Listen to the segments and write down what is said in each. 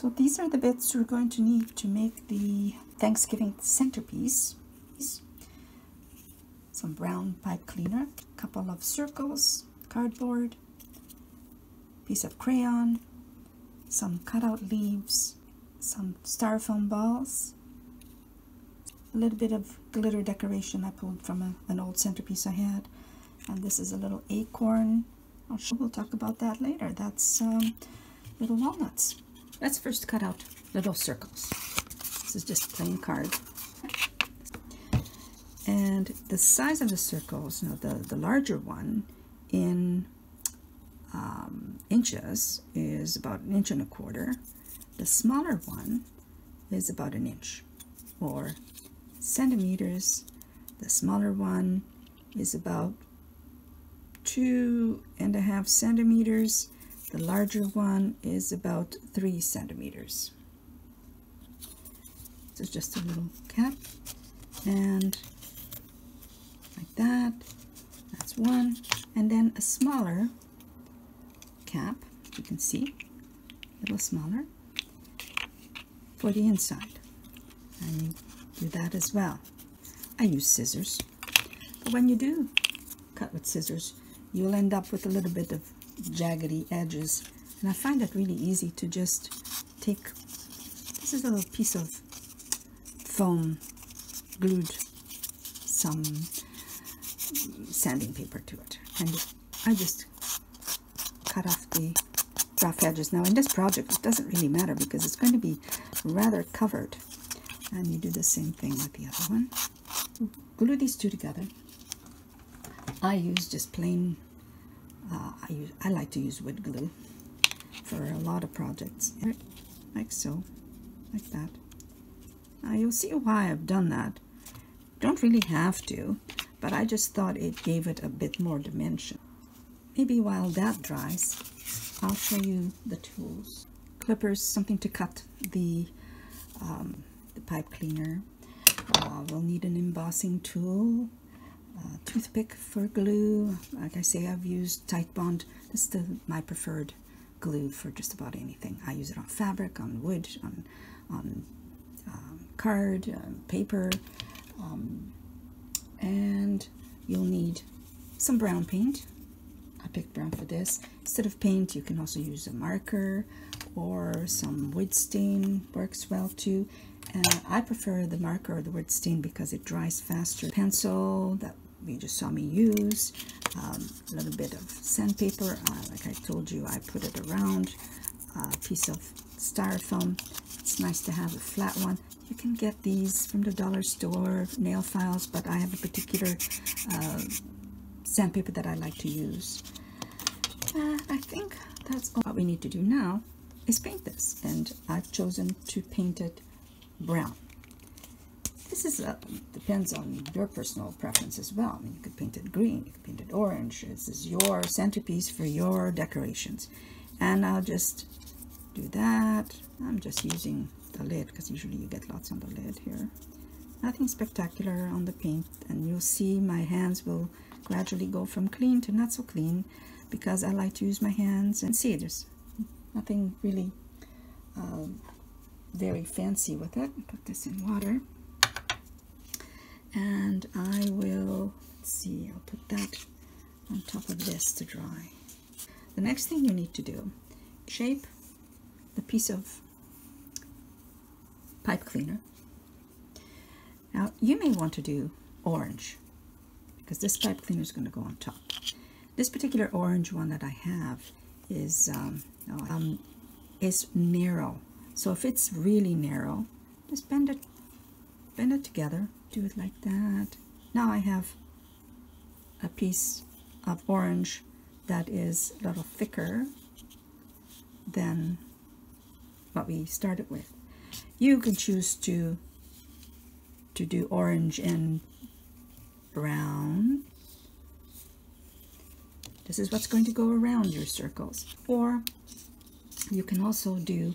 So these are the bits we're going to need to make the Thanksgiving centerpiece. Some brown pipe cleaner, a couple of circles, cardboard, piece of crayon, some cutout leaves, some styrofoam balls, a little bit of glitter decoration I pulled from a, an old centerpiece I had, and this is a little acorn. I'll show, we'll talk about that later. That's um, little walnuts. Let's first cut out little circles. This is just plain card. And the size of the circles, you know, the, the larger one in um, inches is about an inch and a quarter. The smaller one is about an inch or centimeters. The smaller one is about two and a half centimeters. The larger one is about three centimeters. Is just a little cap and like that. That's one. And then a smaller cap, you can see, a little smaller for the inside. And you do that as well. I use scissors. But when you do cut with scissors, you'll end up with a little bit of jaggedy edges. And I find it really easy to just take, this is a little piece of foam glued some sanding paper to it. And I just cut off the rough edges. Now in this project, it doesn't really matter because it's going to be rather covered. And you do the same thing with the other one. Glue these two together. I use just plain, uh, I, use, I like to use wood glue for a lot of projects. Like so, like that. Now you'll see why I've done that. Don't really have to, but I just thought it gave it a bit more dimension. Maybe while that dries, I'll show you the tools. Clippers, something to cut the, um, the pipe cleaner. Uh, we'll need an embossing tool, uh, toothpick for glue. Like I say, I've used Titebond. This is the, my preferred glue for just about anything. I use it on fabric, on wood, on, on um, card, uh, paper, um, and you'll need some brown paint. I picked brown for this. Instead of paint, you can also use a marker or some wood stain works well too. And I prefer the marker or the wood stain because it dries faster. Pencil that you just saw me use, um, a little bit of sandpaper. Uh, like I told you, I put it around a piece of styrofoam. It's nice to have a flat one. You can get these from the dollar store, nail files, but I have a particular uh, sandpaper that I like to use. Uh, I think that's all we need to do now is paint this, and I've chosen to paint it brown. This is uh, depends on your personal preference as well. I mean, you could paint it green, you could paint it orange. This is your centerpiece for your decorations. And I'll just do that. I'm just using the lid because usually you get lots on the lid here. Nothing spectacular on the paint and you'll see my hands will gradually go from clean to not so clean because I like to use my hands and see there's nothing really uh, very fancy with it. Put this in water and I will see I'll put that on top of this to dry. The next thing you need to do shape the piece of pipe cleaner. Now you may want to do orange because this pipe cleaner is going to go on top. This particular orange one that I have is um, um, is narrow. So if it's really narrow, just bend it, bend it together. Do it like that. Now I have a piece of orange that is a little thicker than what we started with. You can choose to to do orange and brown. This is what's going to go around your circles. Or you can also do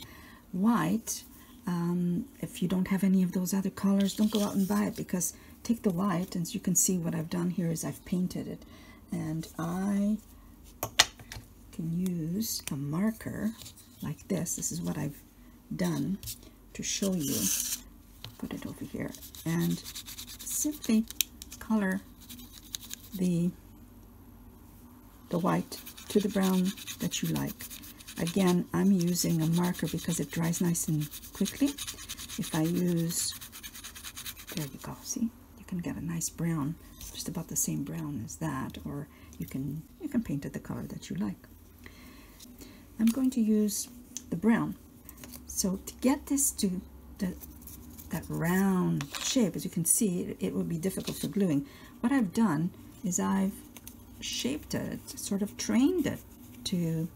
white. Um, if you don't have any of those other colors, don't go out and buy it because take the white and you can see what I've done here is I've painted it. And I can use a marker like this. This is what I've done to show you, put it over here, and simply color the the white to the brown that you like. Again, I'm using a marker because it dries nice and quickly. If I use, there you go, see? You can get a nice brown, just about the same brown as that, or you can, you can paint it the color that you like. I'm going to use the brown. So to get this to the, that round shape, as you can see, it, it will be difficult for gluing. What I've done is I've shaped it, sort of trained it to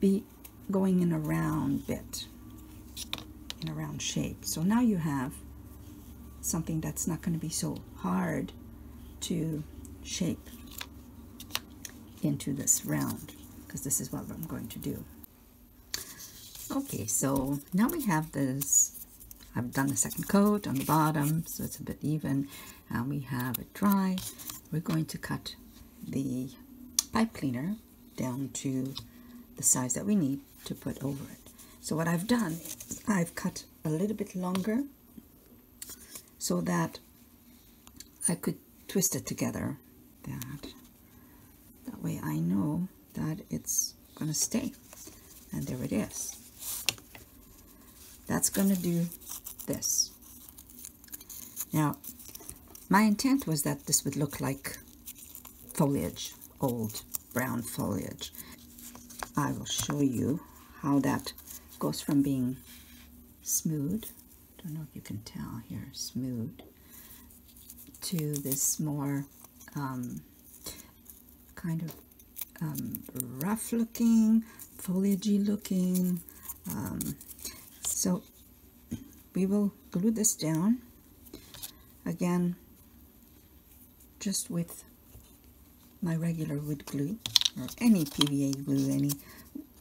be going in a round bit, in a round shape. So now you have something that's not going to be so hard to shape into this round because this is what I'm going to do. Okay, so now we have this, I've done the second coat on the bottom so it's a bit even and we have it dry. We're going to cut the pipe cleaner down to the size that we need to put over it. So what I've done, I've cut a little bit longer so that I could twist it together. That that way I know that it's gonna stay. And there it is. That's gonna do this. Now my intent was that this would look like foliage, old brown foliage. I will show you how that goes from being smooth, don't know if you can tell here, smooth, to this more um, kind of um, rough looking, foliagey looking. Um, so we will glue this down again just with my regular wood glue or any PVA glue, any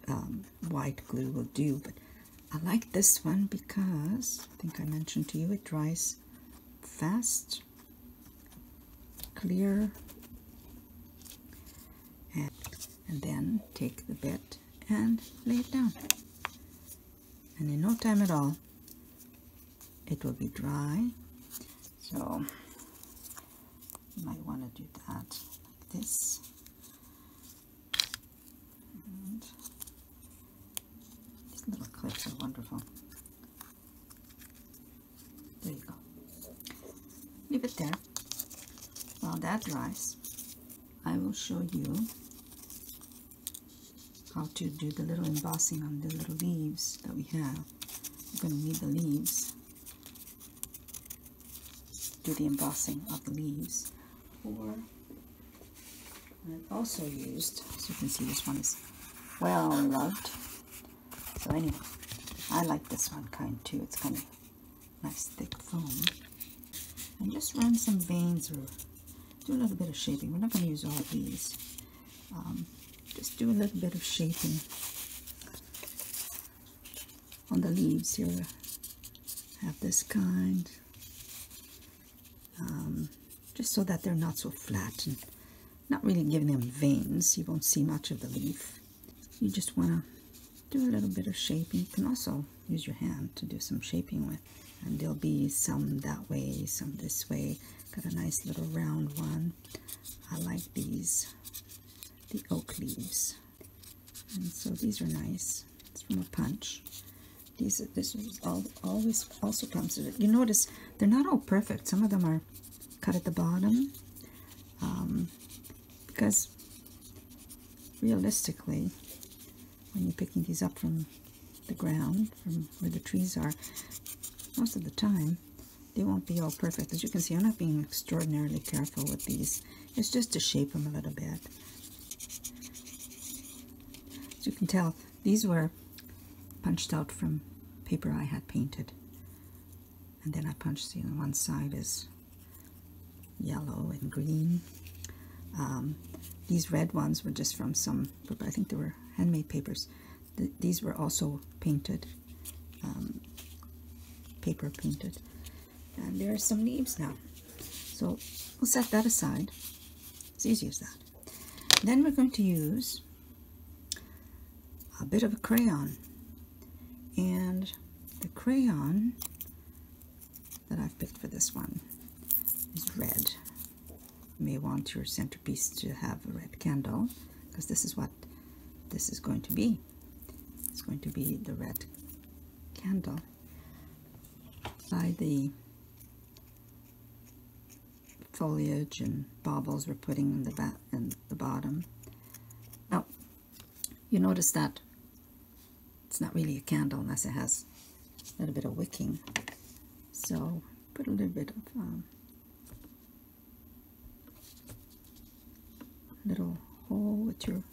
um, white glue will do. But I like this one because I think I mentioned to you it dries fast, clear, and, and then take the bit and lay it down. And in no time at all, it will be dry. So you might want to do that like this. And these little clips are wonderful. There you go. Leave it there. While that dries, I will show you how to do the little embossing on the little leaves that we have. We're going to need the leaves. Do the embossing of the leaves. Or I've also used, as you can see, this one is well loved. So anyway, I like this one kind too. It's kind of nice thick foam. And just run some veins or do a little bit of shaping. We're not going to use all these. Um, just do a little bit of shaping on the leaves here. Have this kind. Um, just so that they're not so flat and not really giving them veins. You won't see much of the leaf. You just want to do a little bit of shaping. You can also use your hand to do some shaping with. And there'll be some that way, some this way. Got a nice little round one. I like these, the oak leaves. And so these are nice. It's from a punch. These, this is all, always also comes with it. You notice they're not all perfect. Some of them are cut at the bottom. Um, because realistically, when you're picking these up from the ground, from where the trees are, most of the time, they won't be all perfect. As you can see, I'm not being extraordinarily careful with these. It's just to shape them a little bit. As you can tell, these were punched out from paper I had painted. And then I punched, the one side is yellow and green. Um, these red ones were just from some, I think they were handmade papers. Th these were also painted, um, paper painted. And there are some leaves now. So we'll set that aside. It's easy as that. Then we're going to use a bit of a crayon. And the crayon that I've picked for this one is red. May want your centerpiece to have a red candle because this is what this is going to be. It's going to be the red candle by the foliage and baubles we're putting in the, back the bottom. Now, you notice that it's not really a candle unless it has a little bit of wicking. So put a little bit of um, little hole with your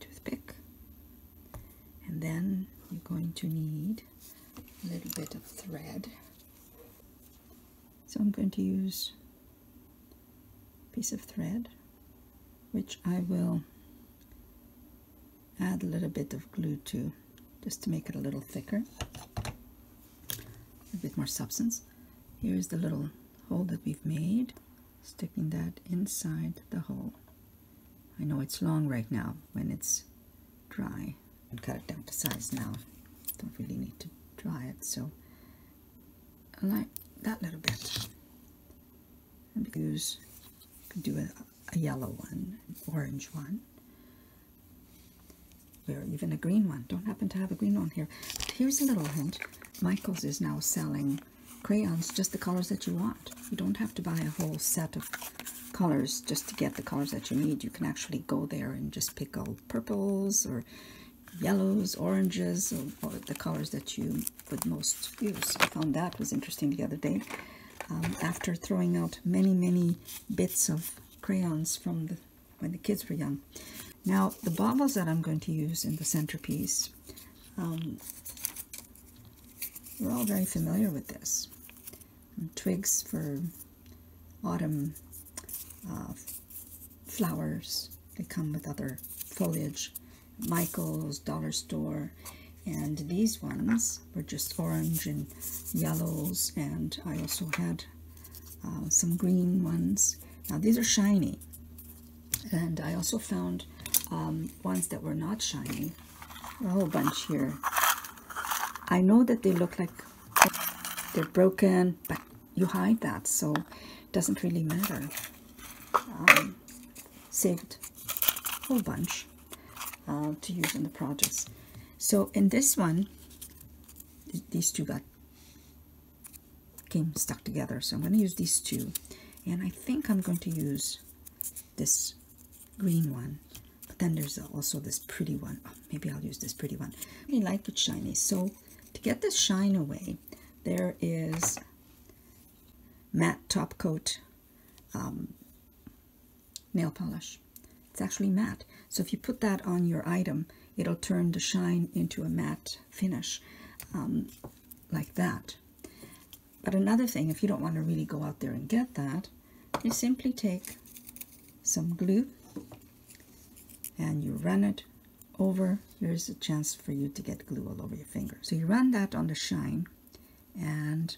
toothpick. And then you're going to need a little bit of thread. So I'm going to use a piece of thread which I will add a little bit of glue to just to make it a little thicker a bit more substance. Here's the little hole that we've made sticking that inside the hole. I know it's long right now when it's dry. And cut it down to size now. Don't really need to dry it so I like that little bit. And use could do a, a yellow one an orange one or even a green one. Don't happen to have a green one here. But here's a little hint. Michaels is now selling crayons just the colors that you want you don't have to buy a whole set of colors just to get the colors that you need. You can actually go there and just pick all purples or yellows, oranges, or, or the colors that you would most use. I found that was interesting the other day. Um, after throwing out many, many bits of crayons from the, when the kids were young. Now, the baubles that I'm going to use in the centerpiece, um, we're all very familiar with this. Twigs for autumn uh, flowers. They come with other foliage. Michaels Dollar Store. And these ones were just orange and yellows. And I also had uh, some green ones. Now these are shiny. And I also found um, ones that were not shiny. A whole bunch here. I know that they look like they're broken, but you hide that, so it doesn't really matter um, saved a whole bunch uh, to use in the projects. So in this one, th these two got came stuck together. So I'm going to use these two. And I think I'm going to use this green one. But then there's also this pretty one. Oh, maybe I'll use this pretty one. I really like it shiny. So to get the shine away, there is matte top coat um, nail polish. It's actually matte. So if you put that on your item, it'll turn the shine into a matte finish um, like that. But another thing, if you don't want to really go out there and get that, you simply take some glue and you run it over. Here's a chance for you to get glue all over your finger. So you run that on the shine and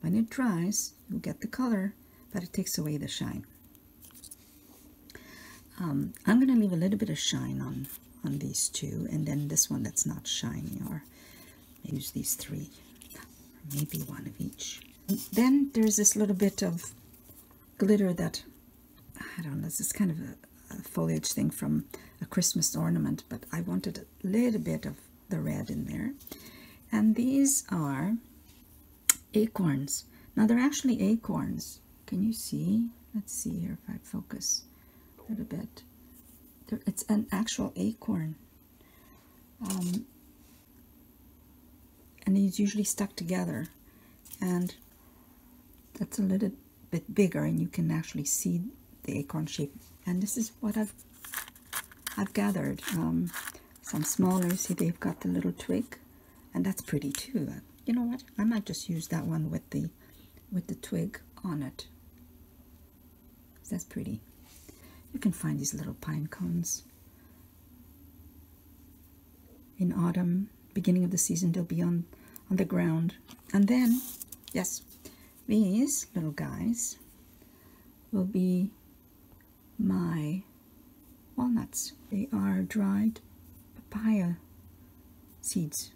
when it dries, you'll get the color, but it takes away the shine. Um, I'm going to leave a little bit of shine on, on these two, and then this one that's not shiny, or use these three, maybe one of each. Then there's this little bit of glitter that, I don't know, this is kind of a foliage thing from a Christmas ornament, but I wanted a little bit of the red in there. And these are acorns. Now they're actually acorns. Can you see? Let's see here if I focus a little bit. It's an actual acorn. Um, and it's usually stuck together. And that's a little bit bigger and you can actually see the acorn shape. And this is what I've I've gathered. Um, some smaller, see they've got the little twig. And that's pretty too. You know what? I might just use that one with the with the twig on it. That's pretty. You can find these little pine cones. In autumn, beginning of the season, they'll be on, on the ground. And then, yes, these little guys will be my walnuts. They are dried papaya seeds.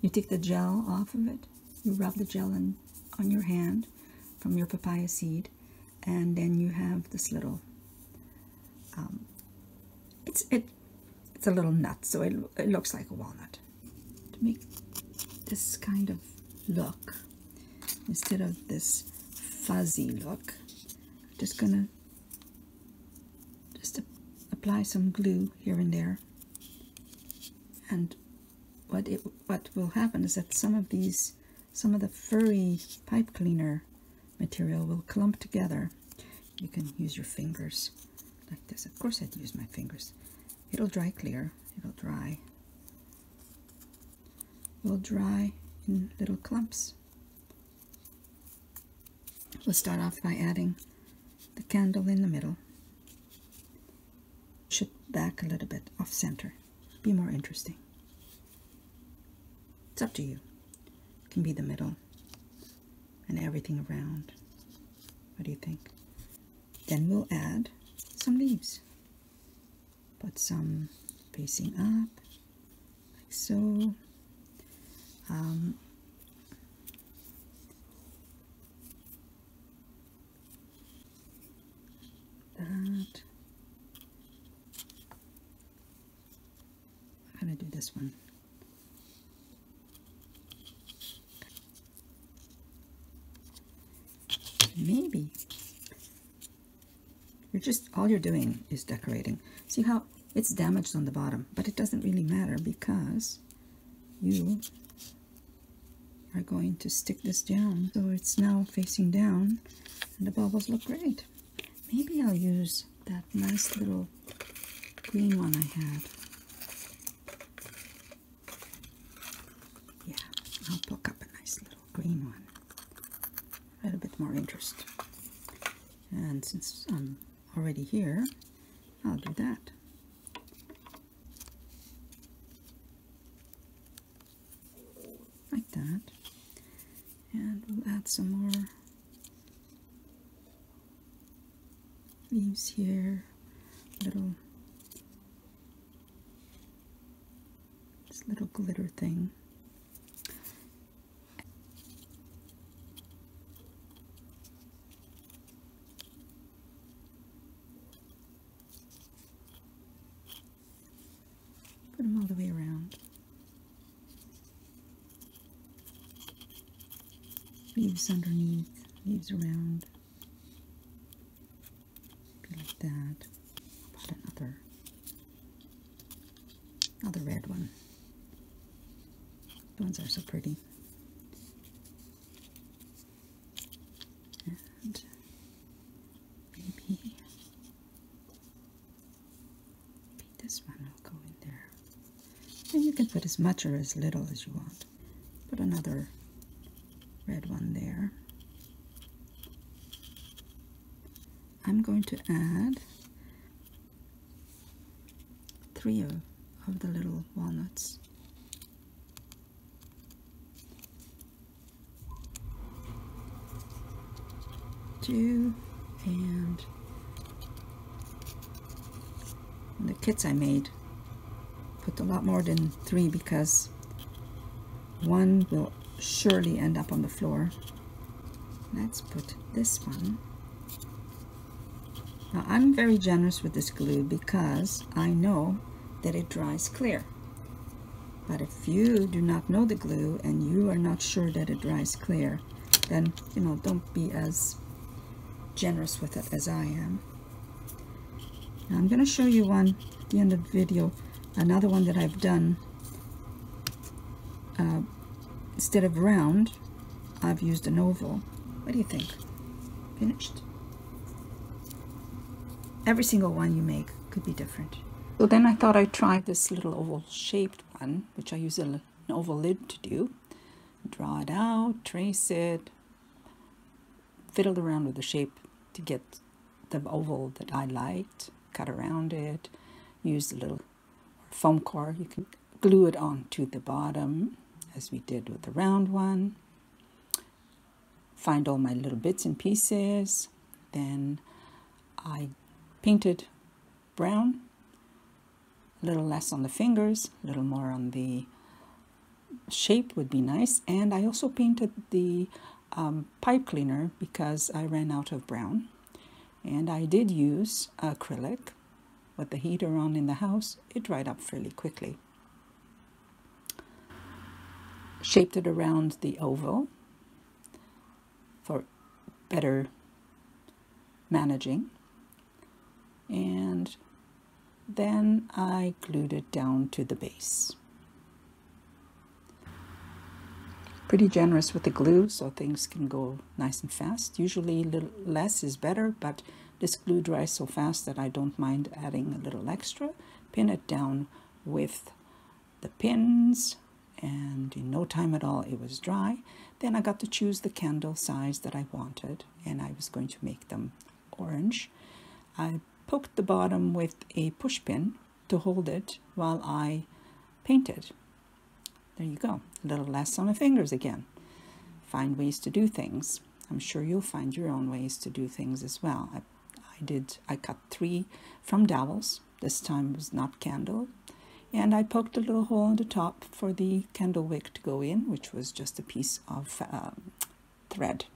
You take the gel off of it. You rub the gel in, on your hand from your papaya seed, and then you have this little. Um, it's it. It's a little nut, so it it looks like a walnut. To make this kind of look, instead of this fuzzy look, I'm just gonna apply some glue here and there. And what it what will happen is that some of these some of the furry pipe cleaner material will clump together. You can use your fingers like this. Of course I'd use my fingers. It'll dry clear. It'll dry. Will dry in little clumps. We'll start off by adding the candle in the middle back a little bit off center be more interesting. It's up to you. It can be the middle and everything around. What do you think? Then we'll add some leaves. Put some facing up, like so. Um, that. I'm going to do this one. Maybe you're just, all you're doing is decorating. See how it's damaged on the bottom, but it doesn't really matter because you are going to stick this down. So it's now facing down and the bubbles look great. Maybe I'll use that nice little green one I had. I'll pick up a nice little green one. A little bit more interest. And since I'm already here, I'll do that. Like that. And we'll add some more leaves here. Little this little glitter thing. them all the way around. Leaves underneath, leaves around. Be like that. Put another, another red one. The ones are so pretty. And maybe this one will go in there. And you can put as much or as little as you want. Put another red one there. I'm going to add three of, the little walnuts. Two and the kits I made put a lot more than three because one will surely end up on the floor. Let's put this one. Now I'm very generous with this glue because I know that it dries clear. But if you do not know the glue and you are not sure that it dries clear, then, you know, don't be as generous with it as I am. Now I'm going to show you one at the end of the video another one that I've done uh, instead of round I've used an oval what do you think finished every single one you make could be different so then I thought I'd try this little oval shaped one which I use an oval lid to do draw it out trace it fiddled around with the shape to get the oval that I liked cut around it use a little foam core. You can glue it onto the bottom as we did with the round one. Find all my little bits and pieces. Then I painted brown, a little less on the fingers, a little more on the shape would be nice. And I also painted the um, pipe cleaner because I ran out of brown. And I did use acrylic. With the heater on in the house, it dried up fairly quickly. Shaped it around the oval for better managing. And then I glued it down to the base. Pretty generous with the glue so things can go nice and fast. Usually less is better, but this glue dries so fast that I don't mind adding a little extra. Pin it down with the pins and in no time at all it was dry. Then I got to choose the candle size that I wanted and I was going to make them orange. I poked the bottom with a pushpin to hold it while I painted. There you go, a little less on the fingers again. Find ways to do things. I'm sure you'll find your own ways to do things as well. I, I did, I cut three from dowels. This time was not candle. And I poked a little hole in the top for the candle wick to go in, which was just a piece of um, thread.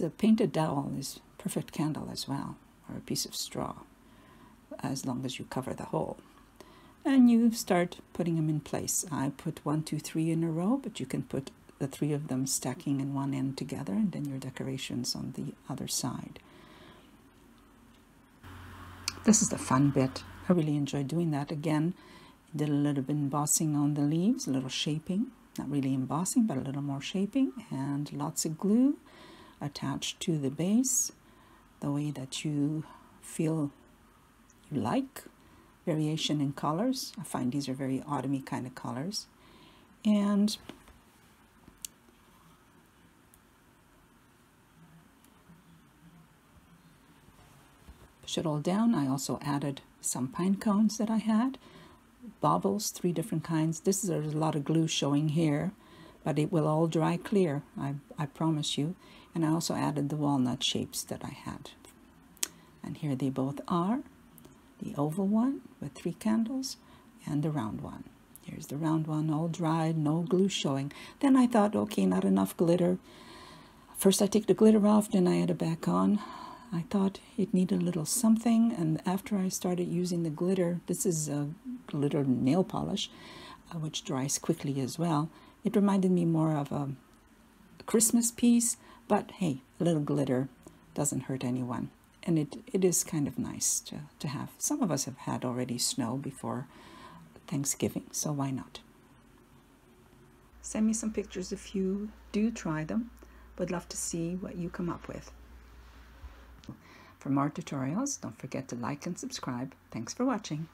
A painted dowel is perfect candle as well, or a piece of straw as long as you cover the hole. And you start putting them in place. I put one, two, three in a row, but you can put the three of them stacking in one end together and then your decorations on the other side. This is the fun bit. I really enjoy doing that. Again, did a little bit embossing on the leaves, a little shaping. Not really embossing, but a little more shaping. And lots of glue attached to the base the way that you feel you like. Variation in colors. I find these are very autumny kind of colors. And push it all down. I also added some pine cones that I had. Baubles, three different kinds. This is a lot of glue showing here, but it will all dry clear, I, I promise you. And I also added the walnut shapes that I had. And here they both are the oval one with three candles and the round one. Here's the round one, all dried, no glue showing. Then I thought, okay, not enough glitter. First I take the glitter off, then I add it back on. I thought it needed a little something, and after I started using the glitter, this is a glitter nail polish, uh, which dries quickly as well. It reminded me more of a Christmas piece, but hey, a little glitter doesn't hurt anyone and it, it is kind of nice to, to have. Some of us have had already snow before Thanksgiving, so why not? Send me some pictures if you do try them. Would love to see what you come up with. For more tutorials, don't forget to like and subscribe. Thanks for watching.